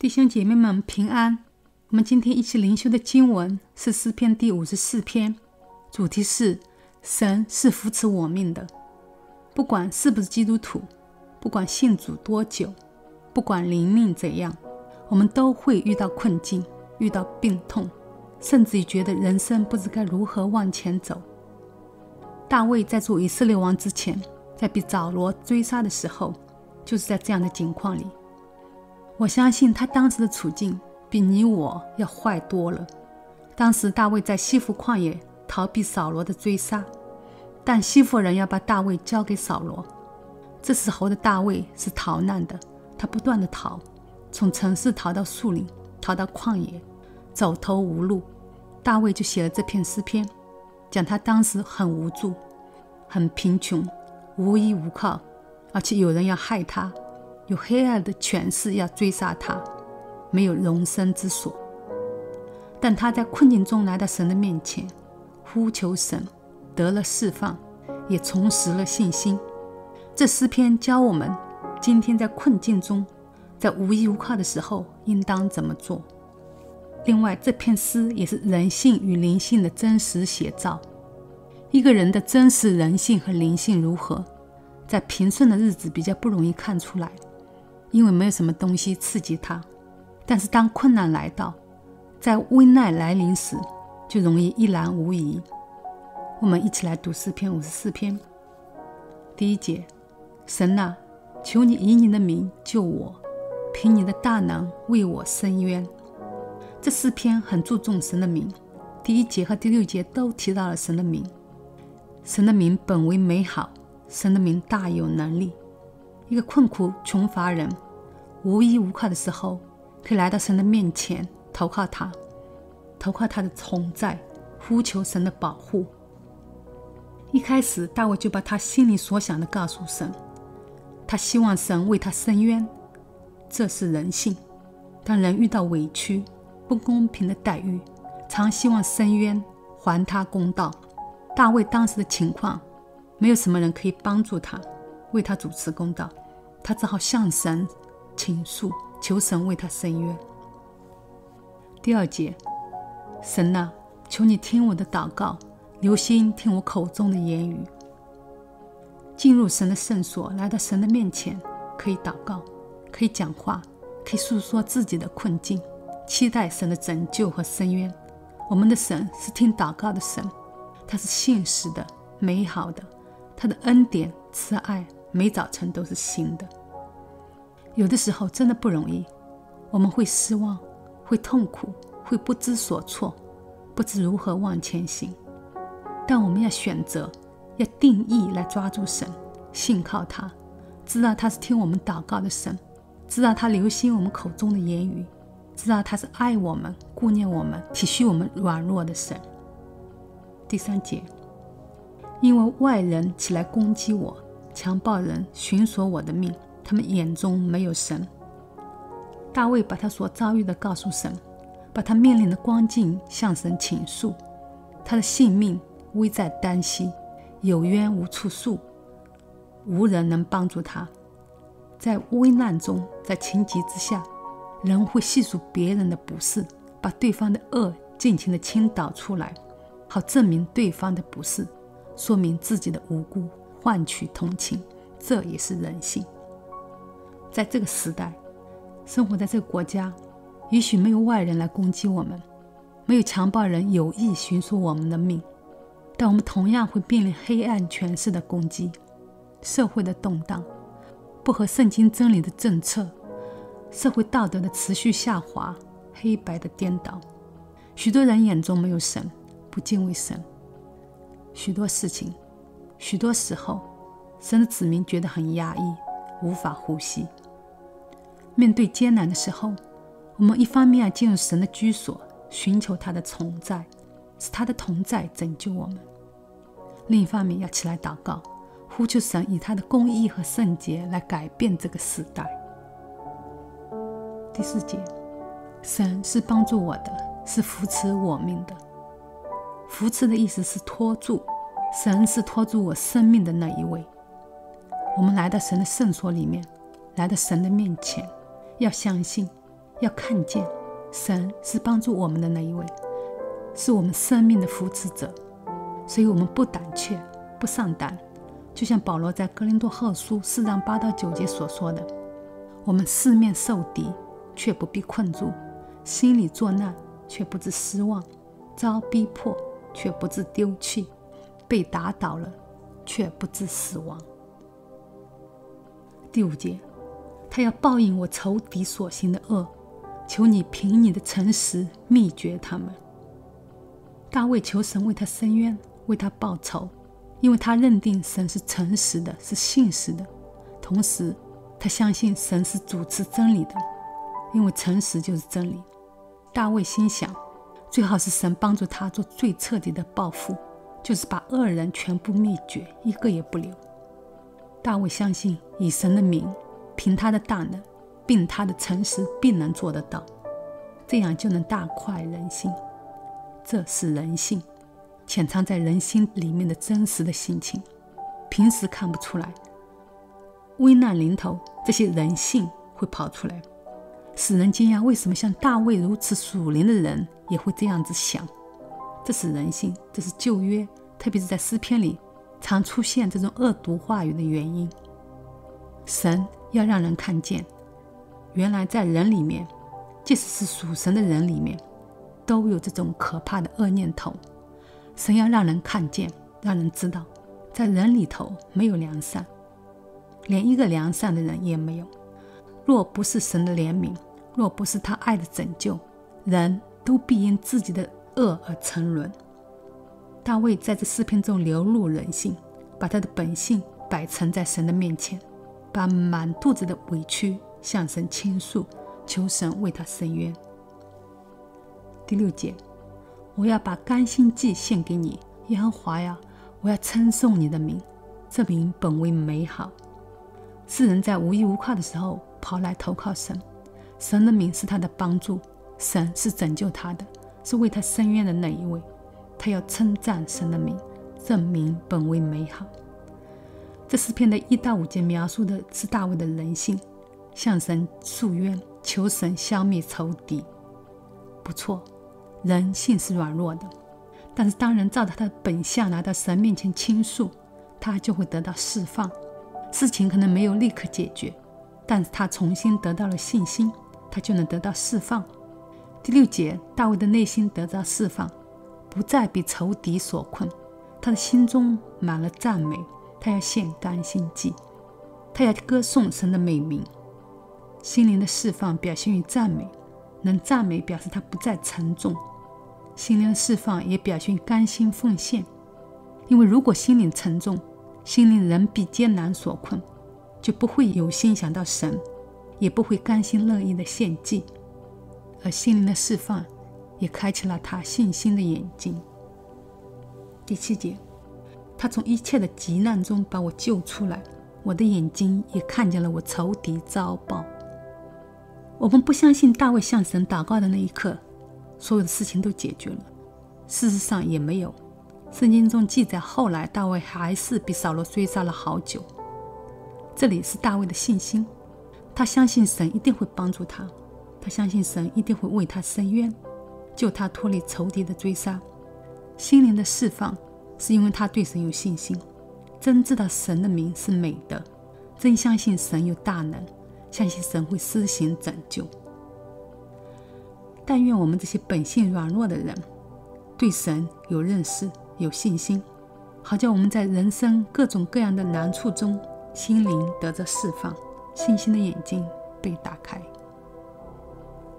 弟兄姐妹们平安。我们今天一起灵修的经文是诗篇第五十四篇，主题是神是扶持我命的。不管是不是基督徒，不管信主多久，不管灵命怎样，我们都会遇到困境，遇到病痛，甚至于觉得人生不知该如何往前走。大卫在做以色列王之前，在被扫罗追杀的时候，就是在这样的境况里。我相信他当时的处境比你我要坏多了。当时大卫在西弗旷野逃避扫罗的追杀，但西弗人要把大卫交给扫罗。这时候的大卫是逃难的，他不断的逃，从城市逃到树林，逃到旷野，走投无路。大卫就写了这篇诗篇，讲他当时很无助，很贫穷，无依无靠，而且有人要害他。有黑暗的权势要追杀他，没有容身之所。但他在困境中来到神的面前，呼求神，得了释放，也重拾了信心。这诗篇教我们，今天在困境中，在无依无靠的时候，应当怎么做。另外，这篇诗也是人性与灵性的真实写照。一个人的真实人性和灵性如何，在平顺的日子比较不容易看出来。因为没有什么东西刺激他，但是当困难来到，在危难来临时，就容易一览无遗。我们一起来读诗篇五十四篇，第一节：神啊，求你以你的名救我，凭你的大能为我伸冤。这四篇很注重神的名，第一节和第六节都提到了神的名。神的名本为美好，神的名大有能力。一个困苦穷乏人，无依无靠的时候，可以来到神的面前，投靠他，投靠他的存在，呼求神的保护。一开始，大卫就把他心里所想的告诉神，他希望神为他伸冤，这是人性。当人遇到委屈、不公平的待遇，常希望伸冤，还他公道。大卫当时的情况，没有什么人可以帮助他。为他主持公道，他只好向神倾诉，求神为他伸冤。第二节，神啊，求你听我的祷告，留心听我口中的言语。进入神的圣所，来到神的面前，可以祷告，可以讲话，可以诉说自己的困境，期待神的拯救和伸冤。我们的神是听祷告的神，他是现实的、美好的，他的恩典、慈爱。每早晨都是新的。有的时候真的不容易，我们会失望，会痛苦，会不知所措，不知如何往前行。但我们要选择，要定义来抓住神，信靠他，知道他是听我们祷告的神，知道他留心我们口中的言语，知道他是爱我们、顾念我们、体恤我们软弱的神。第三节，因为外人起来攻击我。强暴人寻索我的命，他们眼中没有神。大卫把他所遭遇的告诉神，把他面临的光景向神倾诉。他的性命危在旦夕，有冤无处诉，无人能帮助他。在危难中，在情急之下，人会细数别人的不是，把对方的恶尽情的倾倒出来，好证明对方的不是，说明自己的无辜。换取同情，这也是人性。在这个时代，生活在这个国家，也许没有外人来攻击我们，没有强暴人有意寻索我们的命，但我们同样会面临黑暗权势的攻击，社会的动荡，不合圣经真理的政策，社会道德的持续下滑，黑白的颠倒，许多人眼中没有神，不敬畏神，许多事情。许多时候，神的子民觉得很压抑，无法呼吸。面对艰难的时候，我们一方面要进入神的居所，寻求他的同在，是他的同在拯救我们；另一方面要起来祷告，呼求神以他的公义和圣洁来改变这个时代。第四节，神是帮助我的，是扶持我命的。扶持的意思是托住。神是托住我生命的那一位。我们来到神的圣所里面，来到神的面前，要相信，要看见神是帮助我们的那一位，是我们生命的扶持者，所以我们不胆怯，不上胆。就像保罗在哥林多后书四章八到九节所说的：“我们四面受敌，却不被困住；心里作难，却不致失望；遭逼迫，却不致丢弃；被打倒了，却不致死亡。”第五节，他要报应我仇敌所行的恶，求你凭你的诚实灭绝他们。大卫求神为他伸冤，为他报仇。因为他认定神是诚实的，是信实的，同时他相信神是主持真理的，因为诚实就是真理。大卫心想，最好是神帮助他做最彻底的报复，就是把恶人全部灭绝，一个也不留。大卫相信，以神的名，凭他的大能，并他的诚实，必能做得到，这样就能大快人心。这是人性。潜藏在人心里面的真实的心情，平时看不出来。危难临头，这些人性会跑出来，使人惊讶。为什么像大卫如此属灵的人也会这样子想？这是人性，这是旧约，特别是在诗篇里常出现这种恶毒话语的原因。神要让人看见，原来在人里面，即使是属神的人里面，都有这种可怕的恶念头。神要让人看见，让人知道，在人里头没有良善，连一个良善的人也没有。若不是神的怜悯，若不是他爱的拯救，人都必因自己的恶而沉沦。大卫在这诗篇中流露人性，把他的本性摆陈在神的面前，把满肚子的委屈向神倾诉，求神为他伸冤。第六节。我要把甘心祭献给你，耶和华呀！我要称颂你的名，这名本为美好。世人在无依无靠的时候跑来投靠神，神的名是他的帮助，神是拯救他的，是为他伸冤的那一位。他要称赞神的名，这名本为美好。这诗篇的一到五节描述的是大卫的人性，向神诉冤，求神消灭仇敌。不错。人性是软弱的，但是当人照着他的本相来到神面前倾诉，他就会得到释放。事情可能没有立刻解决，但是他重新得到了信心，他就能得到释放。第六节，大卫的内心得到释放，不再被仇敌所困，他的心中满了赞美，他要献甘心祭，他要歌颂神的美名。心灵的释放表现于赞美，能赞美表示他不再沉重。心灵的释放也表现甘心奉献，因为如果心灵沉重，心灵仍被艰难所困，就不会有心想到神，也不会甘心乐意的献祭。而心灵的释放也开启了他信心的眼睛。第七节，他从一切的急难中把我救出来，我的眼睛也看见了我仇敌遭报。我们不相信大卫向神祷告的那一刻。所有的事情都解决了，事实上也没有。圣经中记载，后来大卫还是被扫罗追杀了好久。这里是大卫的信心，他相信神一定会帮助他，他相信神一定会为他伸冤，救他脱离仇敌的追杀。心灵的释放是因为他对神有信心，真知道神的名是美的，真相信神有大能，相信神会施行拯救。但愿我们这些本性软弱的人，对神有认识、有信心，好叫我们在人生各种各样的难处中，心灵得着释放，信心的眼睛被打开。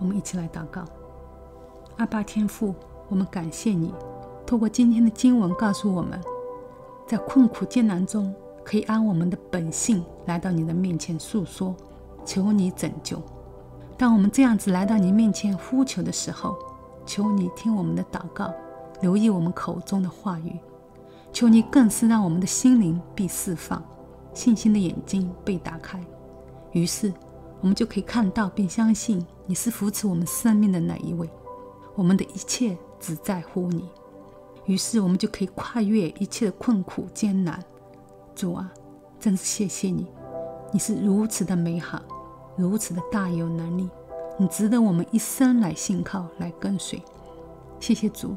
我们一起来祷告：阿爸天父，我们感谢你，透过今天的经文告诉我们，在困苦艰难中，可以按我们的本性来到你的面前诉说，求你拯救。当我们这样子来到你面前呼求的时候，求你听我们的祷告，留意我们口中的话语。求你更是让我们的心灵被释放，信心的眼睛被打开。于是，我们就可以看到并相信你是扶持我们生命的那一位。我们的一切只在乎你。于是，我们就可以跨越一切的困苦艰难。主啊，真是谢谢你，你是如此的美好。如此的大有能力，你值得我们一生来信靠、来跟随。谢谢主，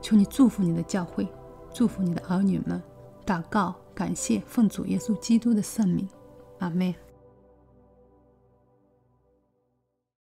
求你祝福你的教会，祝福你的儿女们。祷告，感谢奉主耶稣基督的圣名，阿门。